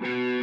Mm-hmm.